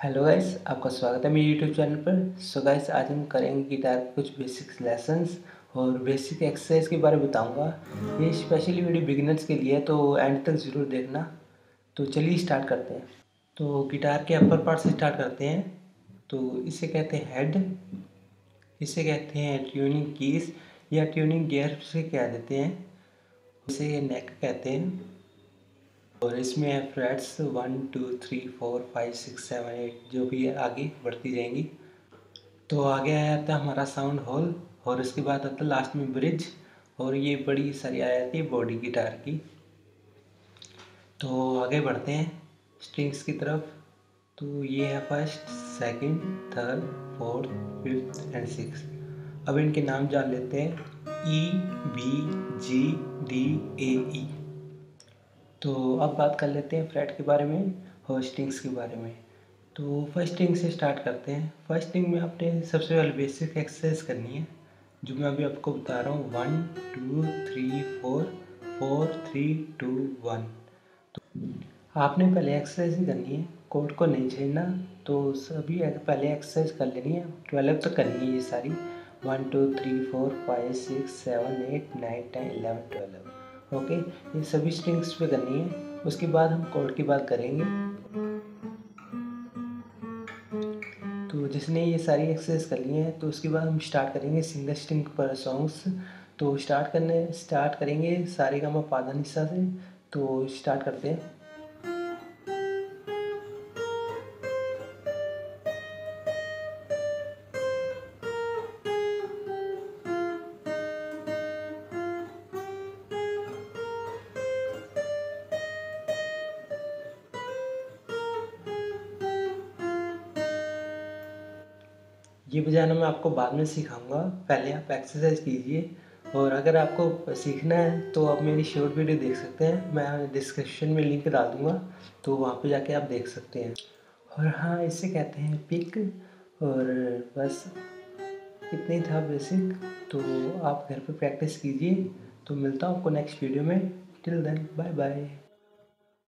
Hello guys, आपका स्वागत है मेरे यूट्यूब चैनल पर। सो so गाइस, आज हम करेंगे गिटार के कुछ बेसिक्स लेसन्स और बेसिक एक्सरसाइज के बारे में बताऊँगा। ये स्पेशली वीडियो बिगिनर्स के लिए है तो एंड तक ज़रूर देखना। तो चलिए स्टार्ट करते हैं। तो गिटार के अपर पार्ट से स्टार्ट करते हैं। तो इसे कहते हैं हेड इसे कहते हैं ट्यूनिंग कीस या ट्यूनिंग गियर से कह देते हैं। इसे नेक कहते हैं। और इसमें है frets one two three four five six seven eight जो भी है, आगे बढ़ती जाएँगी। तो आगे आ जाता है हमारा साउंड होल और इसके बाद आता लास्ट में ब्रिज और ये बड़ी सारी आ जाती है बॉडी गिटार की। तो आगे बढ़ते हैं स्ट्रिंग्स की तरफ़। तो ये है first second third fourth fifth and six अब इनके नाम जान लेते हैं। E B G D A ई तो अब बात कर लेते हैं फ्लैट के बारे में और स्ट्रिंग्स के बारे में। तो फ़र्स्ट से स्टार्ट करते हैं। फ़र्स्ट में आपने सबसे पहले बेसिक एक्सरसाइज करनी है, जो मैं अभी आपको बता रहा हूँ। One, two, three, four four, three, two, one. तो आपने पहले एक्सरसाइज ही करनी है कोड को नहीं छेड़ना। तो सभी पहले एक्सरसाइज कर लेनी है, ट्वेल्व तक करनी है ये सारी। One, two, three, four, five, six, seven, eight, nine, ten, eleven, twelve. Okay? ये सभी स्ट्रिंग्स पे करनी है। उसके बाद हम कॉर्ड की बात करेंगे। तो जिसने ये सारी एक्सरसाइज कर ली है तो उसके बाद हम स्टार्ट करेंगे सिंगल स्ट्रिंग पर सॉन्ग्स तो स्टार्ट करने स्टार्ट करेंगे सारे का मैं पादन हिस्सा से। तो स्टार्ट करते हैं। ये बजाना मैं आपको बाद में सिखाऊँगा। पहले आप एक्सरसाइज कीजिए और अगर आपको सीखना है तो आप मेरी शॉर्ट वीडियो देख सकते हैं। मैं डिस्क्रिप्शन में लिंक डाल दूँगा तो वहाँ पे जाके आप देख सकते हैं। और हाँ इसे कहते हैं पिक और बस, इतना ही था बेसिक तो आप घर पे प्रैक्टिस कीजिए। तो मिलता हूँ आपको नेक्स्ट वीडियो में। Till then bye bye